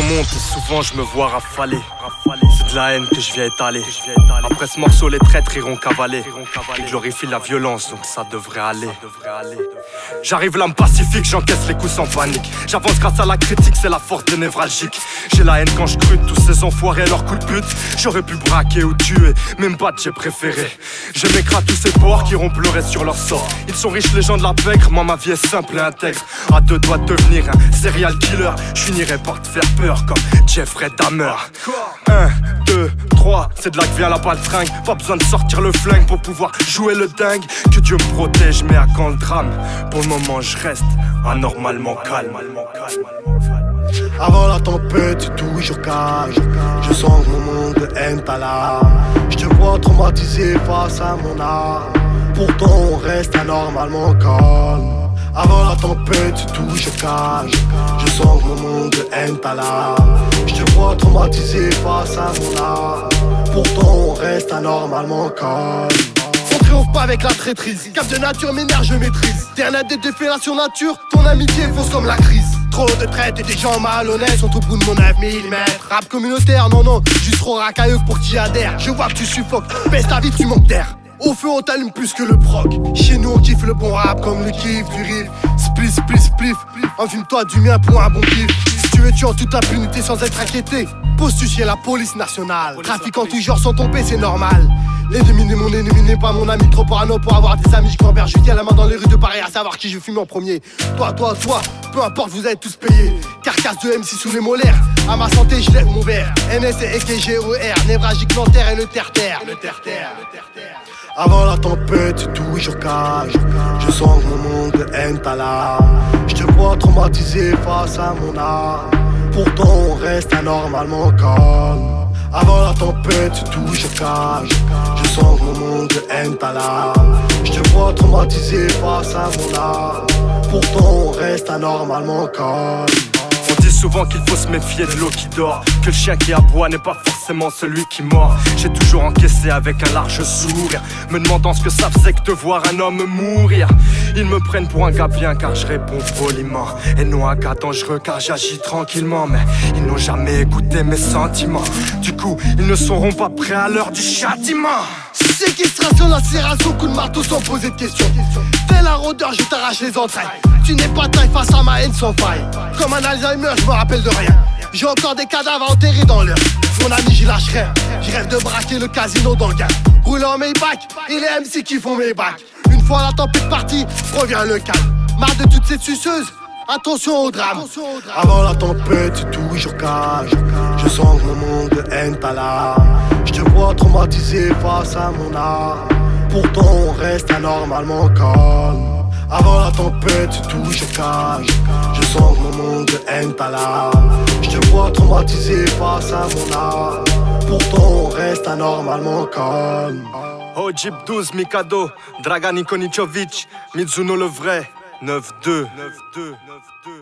monte et souvent je me vois rafaler. C'est de la haine que je viens étaler. Après ce morceau, les traîtres iront cavaler. Ils glorifient la violence, donc ça devrait aller. J'arrive l'âme pacifique, j'encaisse les coups sans panique. J'avance grâce à la critique, c'est la force des névralgiques. J'ai la haine quand je crute tous ces enfoirés à leur coup de pute. J'aurais pu braquer ou tuer, même pas j'ai préféré. Je m'écrase tous ces porcs qui iront pleurer sur leur sort. Ils sont riches, les gens de la pègre. Moi, ma vie est simple et intègre. À deux doigts de devenir un serial killer. Je finirai par te faire peur comme Jeffrey Dahmer. 1, 2, 3, c'est de là que vient la balle fringue. Pas besoin de sortir le flingue pour pouvoir jouer le dingue. Que Dieu me protège, mais à quand le drame? Pour le moment, je reste anormalement calme. Avant la tempête, toujours calme. Je sens mon monde de haine t'a. Je te vois traumatisé face à mon âme. Pourtant, on reste anormalement calme. Avant la tempête, toujours calme. Je sens que mon monde de haine t'a l'âme. Je te vois traumatisé face à mon âme. Pourtant, on reste anormalement calme. On triomphe pas avec la traîtrise. Cap de nature m'énerve, je maîtrise. T'es un adepte de fellation nature, ton amitié fausse comme la crise. Trop de traites et des gens malhonnêtes sont au bout de mon 9 mm. Rap communautaire, non, non, juste trop racailleux pour t'y adhères. Je vois que tu suffoques, baisse ta vie, tu manques d'air. Au feu, on t'allume plus que le proc. Chez nous, on kiffe le bon rap comme le kiff du riff. Split, split, spliff. Enfume-toi du mien pour un bon kiff. Si tu veux, tu en toute impunité sans être inquiété. Pose-tu chez la police nationale. Trafiquant tout genre sans tomber, c'est normal. L'ennemi n'est mon ennemi n'est pas mon ami Trop parano pour avoir des amis Je camberge, je tiens la main dans les rues de Paris À savoir qui je fume en premier Toi, toi, toi, peu importe vous avez tous payé Carcasse de MC sous les molaires À ma santé je lève mon verre NS et EKGOR Névragique Nanterre et le terre-terre Le terre-terre avant la tempête, toujours calme. Je sens mon monde de haine. Je te vois traumatisé face à mon âme. Pourtant, on reste anormalement calme. Avant la tempête, toujours calme. Je sens mon monde de haine. Je te vois traumatisé face à mon âme. Pourtant, on reste anormalement calme. Souvent qu'il faut se méfier de l'eau qui dort. Que le chien qui aboie n'est pas forcément celui qui mord. J'ai toujours encaissé avec un large sourire. Me demandant ce que ça faisait que de voir un homme mourir. Ils me prennent pour un gars bien car je réponds poliment. Et non un gars dangereux car j'agis tranquillement. Mais ils n'ont jamais écouté mes sentiments. Du coup ils ne seront pas prêts à l'heure du châtiment Séquestration, lacération, coup de marteau sans poser de questions. T'es la rôdeur, je t'arrache les entrailles. Tu n'es pas taille face à ma haine sans faille. Comme un Alzheimer, je me rappelle de rien. J'ai encore des cadavres enterrés dans l'heure. Mon ami, j'y lâche rien. Je rêve de braquer le casino dans le game. Rouler en Maybach, et les MC qui font mes bacs. Une fois la tempête partie, revient le calme. Marre de toutes ces suceuses. Attention au drame. Avant la tempête, toujours calme. Je sens que mon monde de haine t'a l'âme. Je te vois traumatisé face à mon âme. Pourtant, on reste anormalement calme. Avant la tempête, toujours calme. Je sens que mon monde de haine t'a l'âme. Je te vois traumatisé face à mon âme. Pourtant, on reste anormalement calme. Oh Jeep 12, Mikado, Dragan Mizuno le vrai 9-2 9-2 9-2